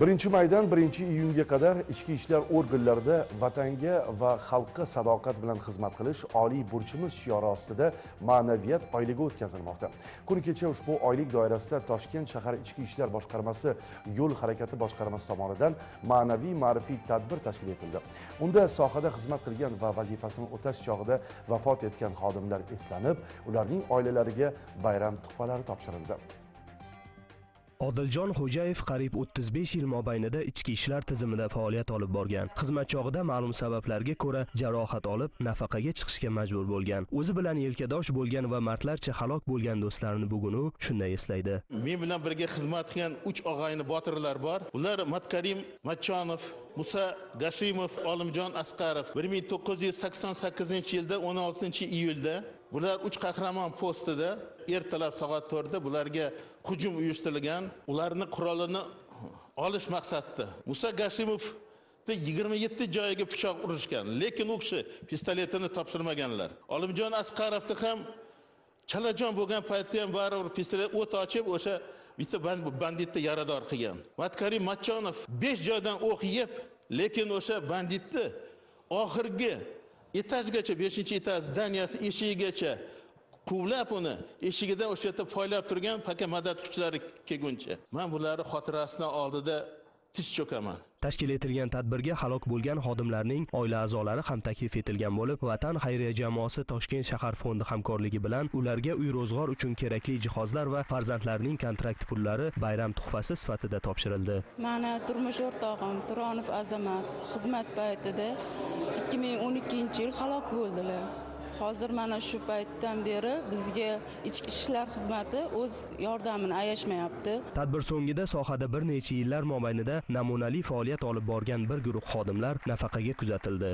birinchi maydan birinchi iyunga qadar ichki ishlar organlarida vatanga va xalqqa sadoqat bilan xizmat qilish oliy burchimiz shiori ostida ma'naviyat oyligi o'tkazilmoqda. Kuni kecha ushbu oylik doirasida toshkent shahar ichki ishlar boshqarmasi yo'l harakati boshqarmasi tomonidan ma'naviy ma'rifiy tadbir tashkil etildi. Unda sohada xizmat qilgan va vazifasini o'tash chog'ida vafot etgan xodimlar eslanib ularning oilalariga bayram tuhfalari topshirildi. Odiljon Xo'jayev qariyb 35 yil mobaynida ichki ishlar tizimida faoliyat olib borgan. Xizmat chog'ida ma'lum sabablarga ko'ra jarohat olib, nafaqaga chiqishga majbur bo'lgan. O'zi bilan yelkadosh bo'lgan va martlarcha halok bo'lgan do'stlarini bugun u shunday eslaydi. men bilan birga xizmat qilgan uch og'ayni botirlar bor ular matkarim matchonov musa gashimov olimjon asqarov 1988 yilda 16 iyulda bular uch qahramon postida ertalab soat 4 da bularga hujum uyushtirilgan ularni qurolini olish maqsadida. Musa gashimov 27 joyiga pichoq urishgan lekin u kishi pistoletini topshirmaganlar. Olimjon asqarovni ham chalajon bo'lgan paytda ham baribir pistolet o't ochib o'sha bitta banditni yarador qilgan. Matkarim matchonov besh joydan o'q yeb lekin o'sha banditni oxirgi etajgacha beshinchi etaj daniyasi eshigigacha. Quvlab uni eshigida o'sha yerda poylab turgan paka madad kuchlari kelguncha. Man bularni xotirasidan oldida tiz cho'kaman. Tashkil etilgan tadbirga halok bo'lgan xodimlarning oila a'zolari ham taklif etilgan bo'lib, Vatan xayriya jamoasi Toshkent shahar fondi hamkorligi bilan ularga uy ro'zg'or uchun kerakli jihozlar va farzandlarining kontrakt pullari bayram tuhfasi sifatida topshirildi. Mana turmush o'rtog'im Turonov Azamat xizmat paytida 2012 yil halok bo'ldilar. Hozir mana shu paytdan beri bizga ichki ishlar xizmati o'z yordamini ayashmayapti. Tadbir so'ngida sohada bir necha yillar mobaynida namunali faoliyat olib borgan bir guruh xodimlar nafaqaga kuzatildi.